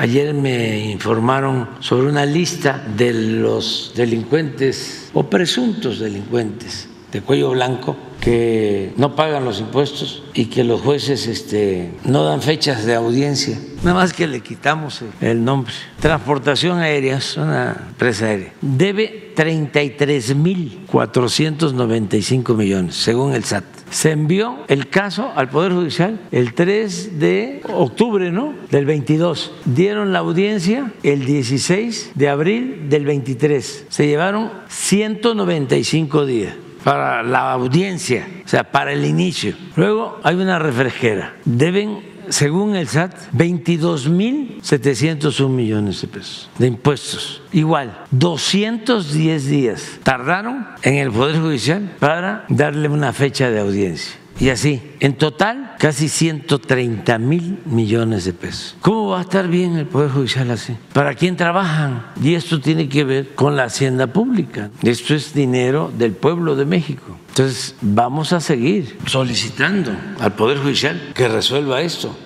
Ayer me informaron sobre una lista de los delincuentes o presuntos delincuentes de cuello blanco que no pagan los impuestos y que los jueces este, no dan fechas de audiencia. Nada más que le quitamos el nombre. Transportación aérea, es una empresa aérea. Debe 33.495 millones, según el SAT. Se envió el caso al Poder Judicial el 3 de octubre, ¿no? Del 22. Dieron la audiencia el 16 de abril del 23. Se llevaron 195 días para la audiencia, o sea, para el inicio. Luego hay una refresquera. Deben, según el SAT, 22.701 millones de pesos de impuestos. Igual, 210 días tardaron en el Poder Judicial para darle una fecha de audiencia. Y así, en total, casi 130 mil millones de pesos. ¿Cómo va a estar bien el Poder Judicial así? ¿Para quién trabajan? Y esto tiene que ver con la hacienda pública. Esto es dinero del pueblo de México. Entonces, vamos a seguir solicitando al Poder Judicial que resuelva esto.